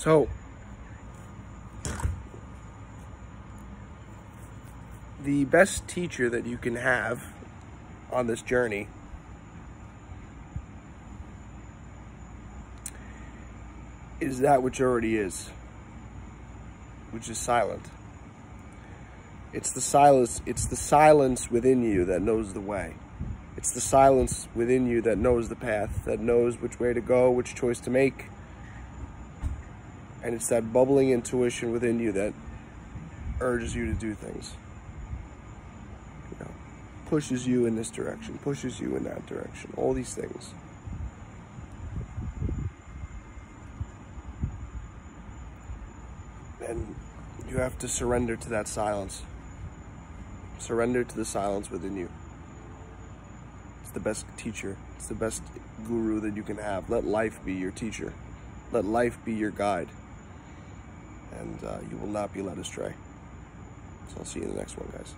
So, the best teacher that you can have on this journey is that which already is, which is silent. It's the silence, it's the silence within you that knows the way. It's the silence within you that knows the path, that knows which way to go, which choice to make. And it's that bubbling intuition within you that urges you to do things. You know, pushes you in this direction, pushes you in that direction, all these things. And you have to surrender to that silence. Surrender to the silence within you. It's the best teacher. It's the best guru that you can have. Let life be your teacher. Let life be your guide. And uh, you will not be led astray. So I'll see you in the next one, guys.